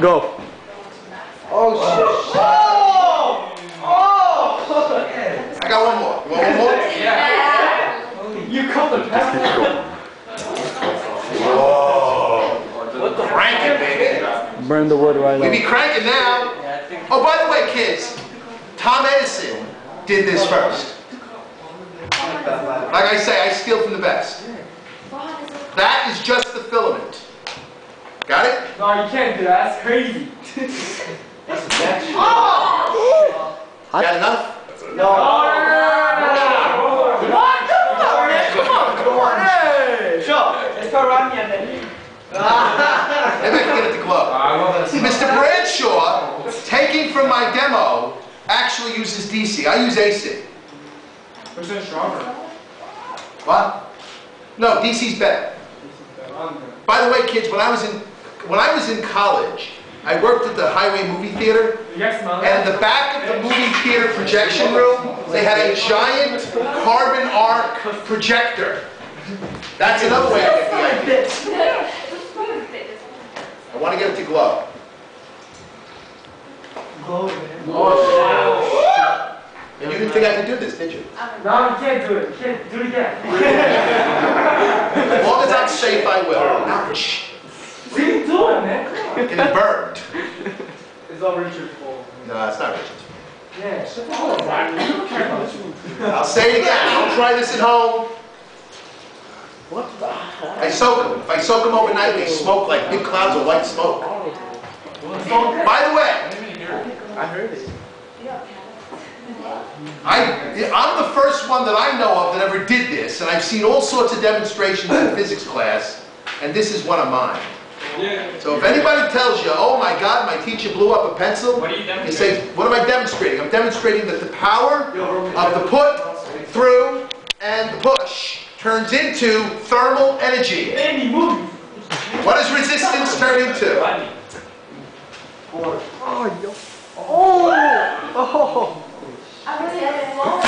Go. Oh shit. Oh. oh! I got one more. You want one more? Yeah. You cut the pass. Whoa. What the? Crank it, baby. Burn the wood right We off. be cranking now. Oh, by the way, kids, Tom Edison did this first. Like I say, I steal from the best. That is just the filament. Got it? No, you can't do that. That's crazy. Oh! Got enough? No. What? Come on, man. Come on. Come on. Hey. Sure. Let's go around then. Maybe I can get it to glow. Mr. Bradshaw, taking from my demo, actually uses DC. I use AC. Which one's stronger? What? No, DC's better. By the way, kids, when I was in when I was in college, I worked at the Highway Movie Theater, You guys smell and in the back of the movie theater projection room, they had a giant carbon arc projector. That's another way to get the idea. I want to get it to glow. Oh, and you didn't think I could do this, did you? No, you can't do it. You can't do it again. As long as I'm safe, I will. Ouch. See you do it, man. Come on. Getting burned. It's all Richard's fault. No, it's not Richard's. Yeah, shut the hell up, Ryan. You don't care about this. I'll say it again. Don't try this at home. What? I soak them. If I soak them overnight, they smoke like big clouds of white smoke. By the way, I heard it. I, I'm the first one that I know of that ever did this, and I've seen all sorts of demonstrations in physics class, and this is one of mine. So if anybody tells you, oh my God, my teacher blew up a pencil, you say, what am I demonstrating? I'm demonstrating that the power of the put, through, and the push turns into thermal energy. What does resistance turn into? Oh, oh, oh.